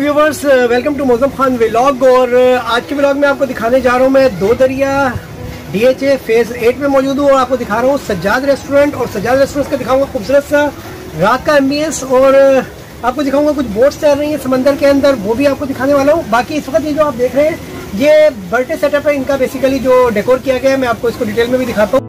Welcome to Mauzam Khan vlog और uh, आज के व्लॉग में आपको दिखाने जा रहा हूँ मैं दो दरिया डीएचए फ़ेज़ एट में मौजूद हूँ और आपको दिखा रहा हूँ सज्जाद रेस्टोरेंट और सज्जाद रेस्टोरेंट का दिखाऊँगा खूबसूरत सा रात का एम्बियंस और uh, आपको दिखाऊँगा कुछ बोट्स तैर रही हैं समंदर के अंदर, वो भी आपको दिखाने वाला हूँ। बाकी इस वक्त ये जो आप देख रहे हैं, ये बर्थडे सेटअप है, इनका बेसिकली जो डेकोर किया गया है, मैं आपको इसको डिटेल में भी दिखाता हूँ।